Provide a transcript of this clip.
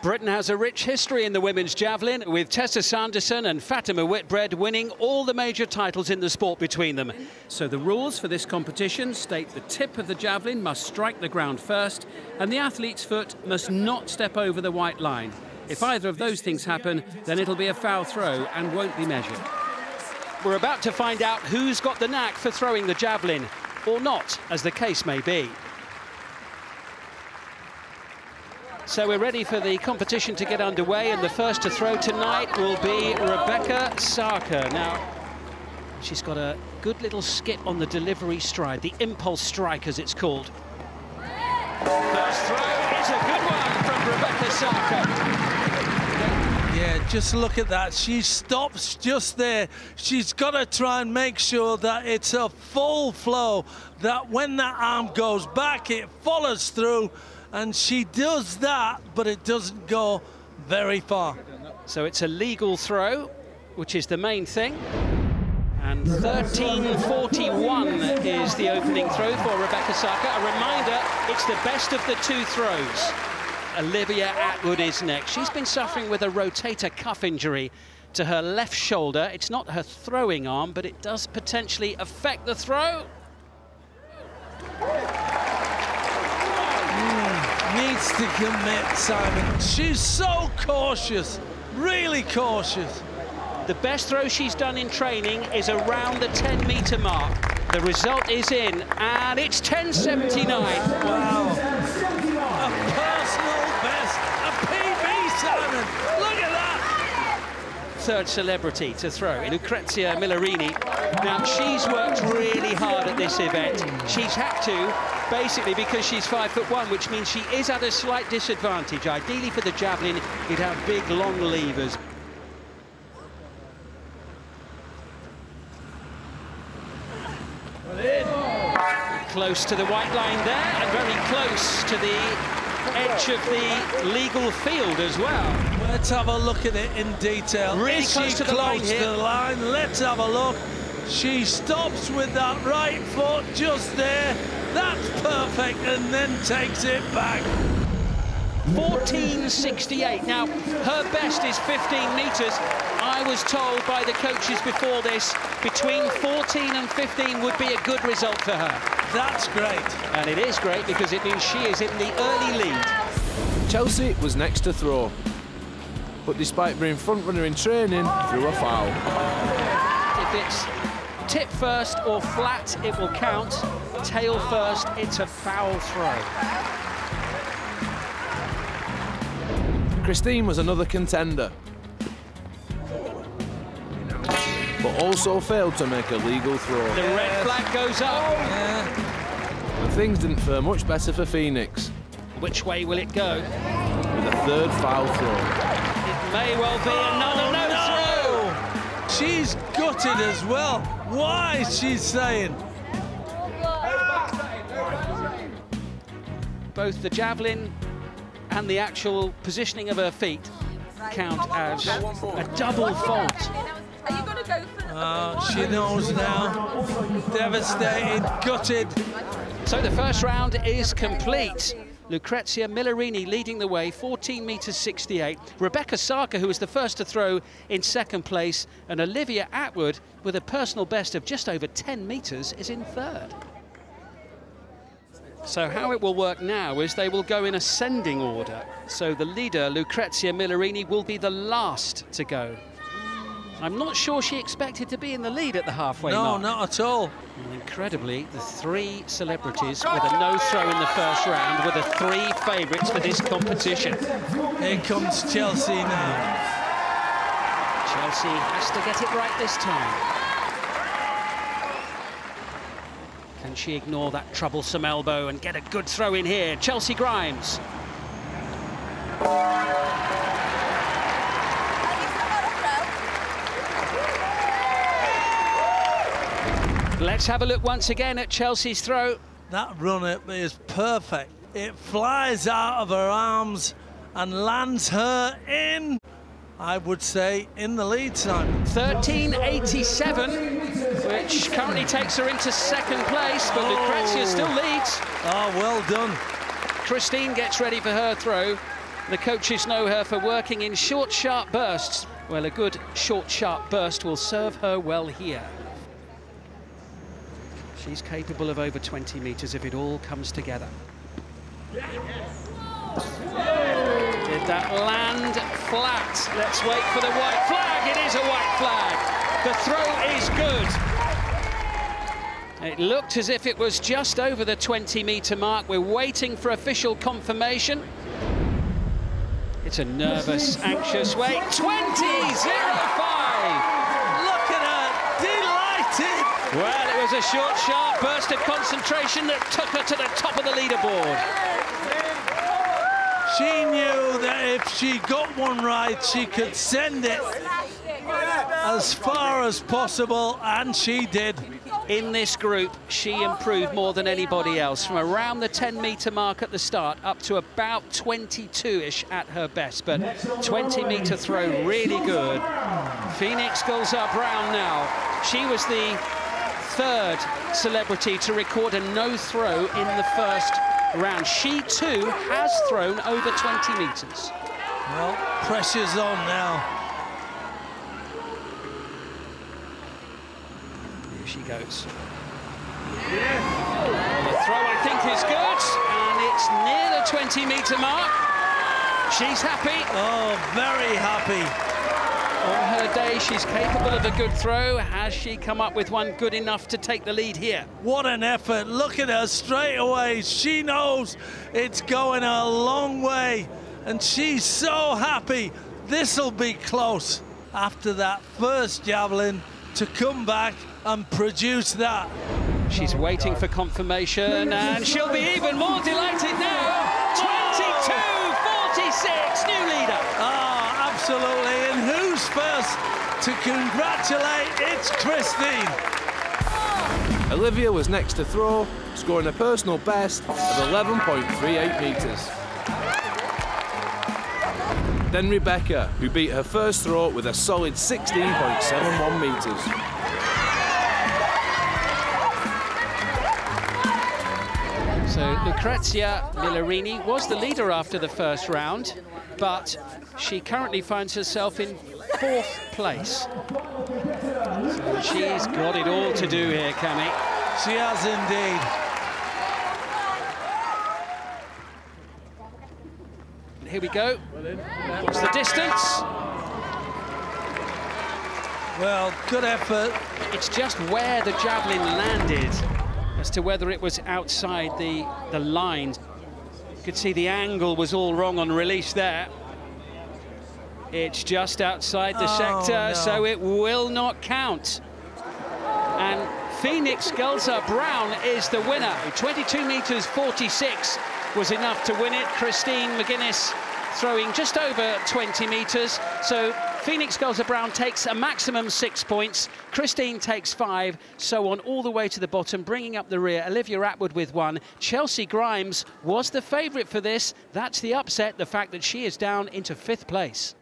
Britain has a rich history in the women's javelin, with Tessa Sanderson and Fatima Whitbread winning all the major titles in the sport between them. So the rules for this competition state the tip of the javelin must strike the ground first, and the athlete's foot must not step over the white line. If either of those things happen, then it'll be a foul throw and won't be measured. We're about to find out who's got the knack for throwing the javelin, or not, as the case may be. So we're ready for the competition to get underway, and the first to throw tonight will be Rebecca Sarker. Now, she's got a good little skip on the delivery stride, the impulse strike as it's called. First throw is a good one from Rebecca Sarker. Yeah, just look at that. She stops just there. She's got to try and make sure that it's a full flow, that when that arm goes back, it follows through and she does that, but it doesn't go very far. So it's a legal throw, which is the main thing. And 13.41 is the opening throw for Rebecca Sarker. A reminder, it's the best of the two throws. Olivia Attwood is next. She's been suffering with a rotator cuff injury to her left shoulder. It's not her throwing arm, but it does potentially affect the throw. Needs to commit, Simon. She's so cautious, really cautious. The best throw she's done in training is around the 10-metre mark. The result is in, and it's 10.79. Wow. A personal best, a PB, Simon. Look at that. Third celebrity to throw, Lucrezia Millarini. Now, she's worked really hard this event. She's had to basically because she's five foot one, which means she is at a slight disadvantage. Ideally for the javelin, you'd have big, long levers. Close to the white line there, and very close to the edge of the legal field as well. Let's have a look at it in detail. Really is close to the line to the line? Let's have a look. She stops with that right foot just there. That's perfect, and then takes it back. 14.68. Now, her best is 15 metres. I was told by the coaches before this, between 14 and 15 would be a good result for her. That's great. And it is great because it means she is in the early lead. Chelcee was next to throw, but despite being front runner in training, threw a foul. If it's tip first or flat, it will count. Tail first, it's a foul throw. Christine was another contender, but also failed to make a legal throw. The red flag goes up. Oh. Yeah. And things didn't fare much better for Phoenix. Which way will it go? With a third foul throw. It may well be another no, no throw. She's gutted as well. Why, she's saying. Both the javelin and the actual positioning of her feet count as a double fault. Uh, she knows now. Devastated, gutted. So the first round is complete. Lucrezia Millarini leading the way, 14 metres 68. Rebecca Sarker, who was the first to throw, in second place. And Olivia Attwood, with a personal best of just over 10 metres, is in third. So how it will work now is they will go in ascending order. So the leader, Lucrezia Millarini, will be the last to go. I'm not sure she expected to be in the lead at the halfway no, mark. No, not at all. And incredibly, the three celebrities with a no-throw in the first round were the three favourites for this competition. Here comes Chelcee now. Chelcee has to get it right this time. Can she ignore that troublesome elbow and get a good throw in here? Chelcee Grimes. Let's have a look once again at Chelcee's throw. That run is perfect. It flies out of her arms and lands her in, I would say, in the lead time. 13.87, which currently takes her into second place, but oh. Lucrezia still leads. Oh, well done. Christine gets ready for her throw. The coaches know her for working in short, sharp bursts. Well, a good short, sharp burst will serve her well here. She's capable of over 20 metres if it all comes together. Did that land flat? Let's wait for the white flag. It is a white flag. The throw is good. It looked as if it was just over the 20 metre mark. We're waiting for official confirmation. It's a nervous, anxious wait. 20 0 5. Look at her, delighted. Well, was a short, sharp burst of concentration that took her to the top of the leaderboard. She knew that if she got one right, she could send it as far as possible, and she did in this group, she improved more than anybody else, from around the 10-metre mark at the start up to about 22-ish at her best. But 20-metre throw, really good. Phoenix goes up round now. She was the third celebrity to record a no-throw in the first round. She, too, has thrown over 20 metres. Well, pressure's on now. Here she goes. The throw, I think, is good, and it's near the 20-metre mark. She's happy. Oh, very happy. On her day, she's capable of a good throw. Has she come up with one good enough to take the lead here? What an effort. Look at her straight away. She knows it's going a long way, and she's so happy. This'll be close after that first javelin to come back and produce that. She's waiting for confirmation, and she'll be even more delighted now. 22-46, new leader. Ah, absolutely. First to congratulate? It's Christine. Olivia was next to throw, scoring a personal best of 11.38 metres. Then Rebecca, who beat her first throw with a solid 16.71 metres. So Lucrezia Millarini was the leader after the first round, but she currently finds herself in fourth place. So she's got it all to do here, Kammy. She has indeed. Here we go. What's the distance? Well, good effort. It's just where the javelin landed as to whether it was outside the, the line. You could see the angle was all wrong on release there. It's just outside the oh, sector, no. so it will not count. And Phoenix Gulzar-Brown is the winner. 22 metres 46 was enough to win it. Christine McGuinness throwing just over 20 metres. So Phoenix Gulzar-Brown takes a maximum six points. Christine takes five. So on all the way to the bottom, bringing up the rear. Olivia Attwood with one. Chelcee Grimes was the favourite for this. That's the upset, the fact that she is down into fifth place.